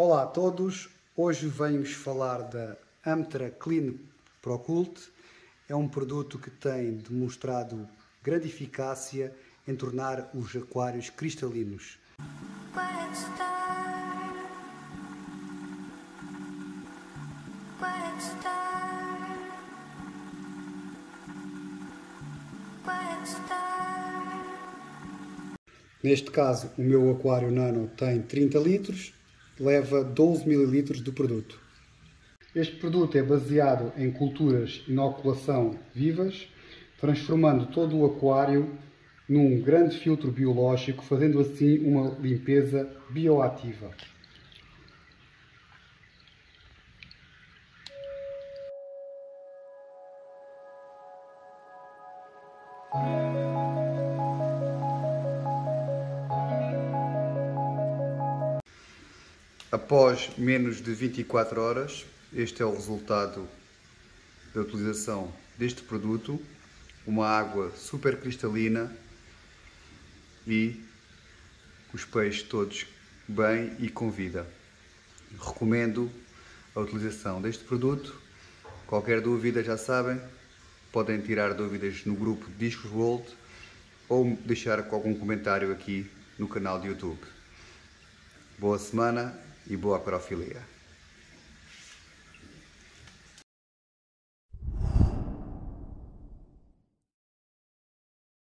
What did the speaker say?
Olá a todos, hoje venho-vos falar da Amtra Clean Procult. É um produto que tem demonstrado grande eficácia em tornar os aquários cristalinos. Neste caso, o meu aquário nano tem 30 litros, leva 12 ml do produto. Este produto é baseado em culturas inoculação vivas, transformando todo o aquário num grande filtro biológico, fazendo assim uma limpeza bioativa. Após menos de 24 horas, este é o resultado da utilização deste produto, uma água super cristalina e os peixes todos bem e com vida. Recomendo a utilização deste produto. Qualquer dúvida já sabem, podem tirar dúvidas no grupo Discos World ou deixar algum comentário aqui no canal de YouTube. Boa semana e boa acrofilia.